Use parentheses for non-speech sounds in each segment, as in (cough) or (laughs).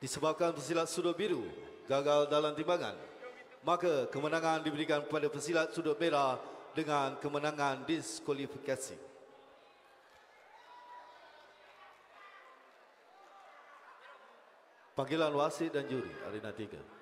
Disebabkan pesilat sudut biru gagal dalam timbangan, maka kemenangan diberikan kepada pesilat sudut merah dengan kemenangan diskualifikasi. Panggilan wasit dan juri arena 3.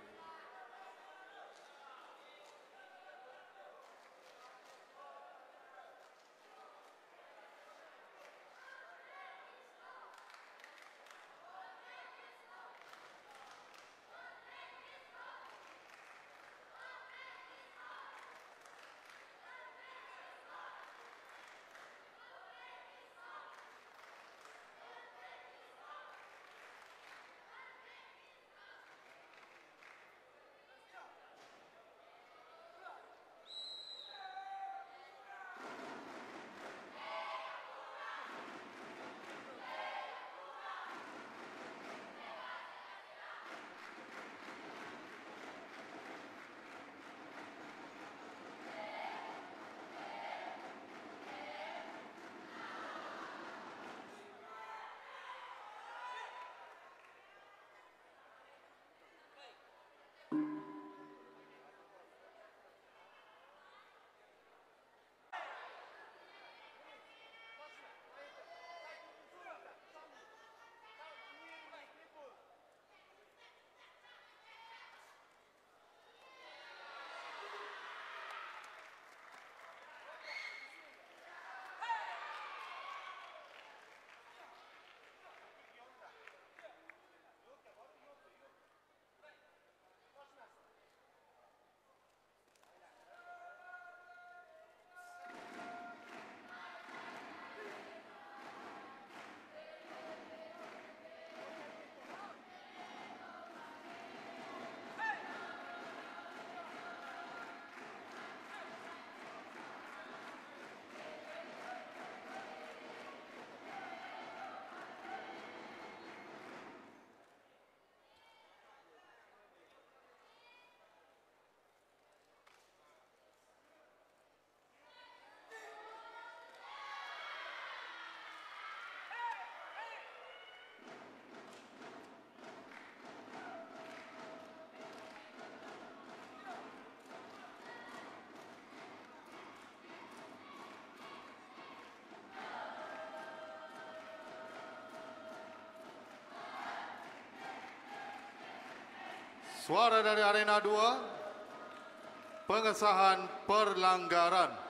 Suara dari Arena 2, pengesahan perlanggaran.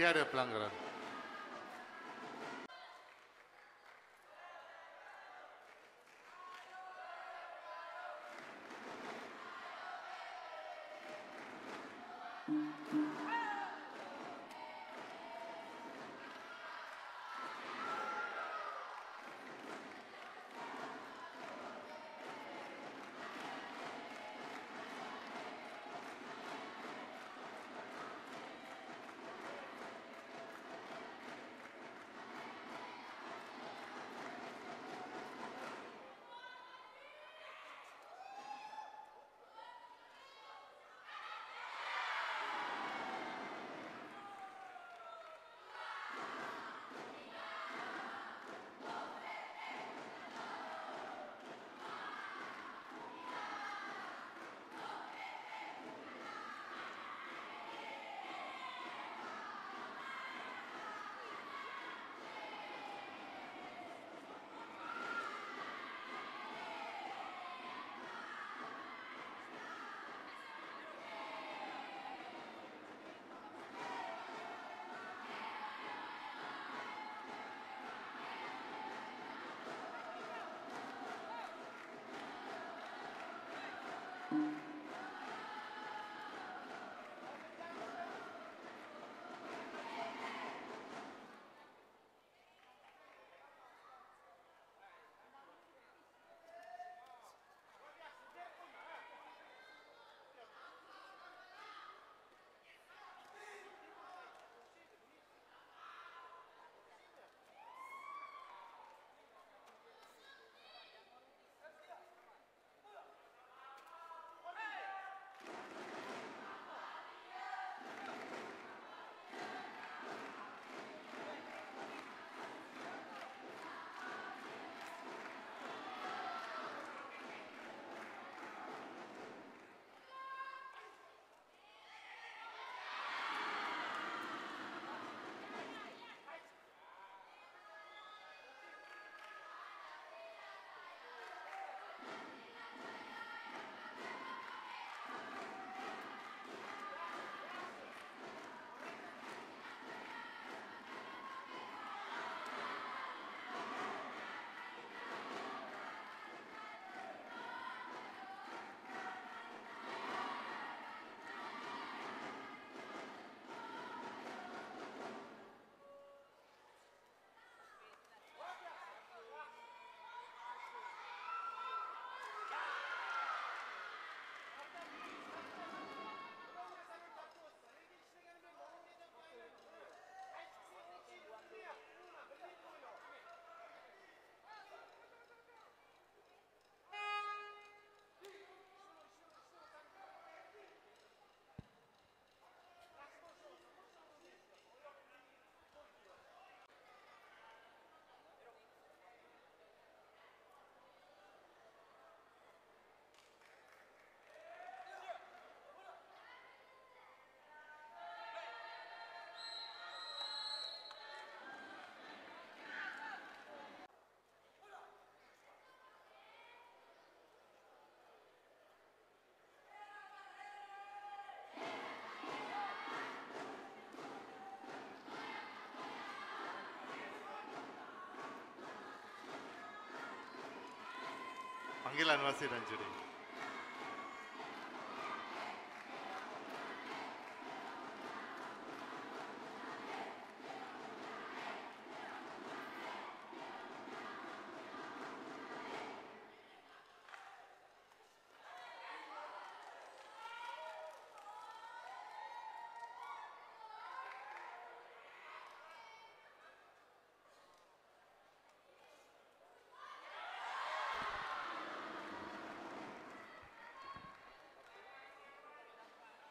Tiada pelanggaran. Panggilan wasit dan juri.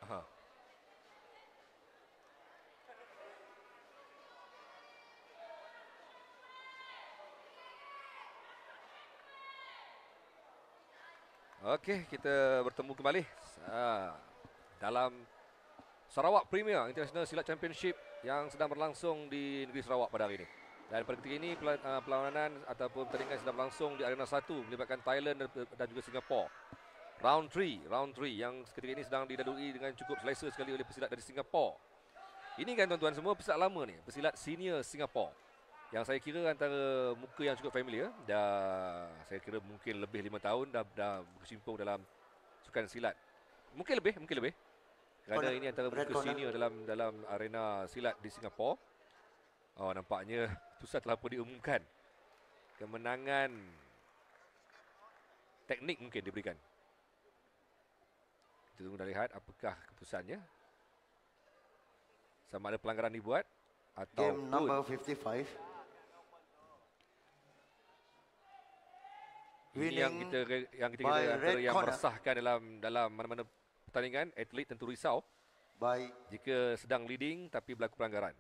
Aha. Okey, kita bertemu kembali dalam Sarawak Premier International Silat Championship yang sedang berlangsung di negeri Sarawak pada hari ini. Dan pada ketika ini uh, perlawanan ataupun pertandingan sedang berlangsung di arena 1 melibatkan Thailand dan juga Singapura. Round 3, round 3 yang ketika ini sedang didadui dengan cukup selesa sekali oleh pesilat dari Singapura. Ini kan tuan-tuan semua pesilat lama ni, pesilat senior Singapura. Yang saya kira antara muka yang cukup familiar dah saya kira mungkin lebih lima tahun dah dah berkecimpung dalam sukan silat. Mungkin lebih, mungkin lebih. Kerana Corner. ini antara muka senior dalam dalam arena silat di Singapura. Oh nampaknya (laughs) pusat telah pun diumumkan. Kemenangan teknik mungkin diberikan. Kita tunggu dan lihat apakah keputusannya. Sama ada pelanggaran dibuat atau Game number 55. Ini yang kita yang kita by kira antara red yang corner. meresahkan dalam dalam mana-mana pertandingan atlet tentu risau by jika sedang leading tapi berlaku pelanggaran.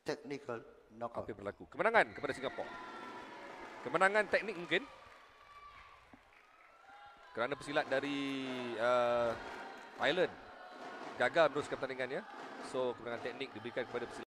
technical knockout. Apa yang berlaku? Kemenangan kepada Singapura. Kemenangan teknik mungkin kerana pesilat dari uh, Thailand gagal meneruskan pertandingannya. So kemenangan teknik diberikan kepada pesilat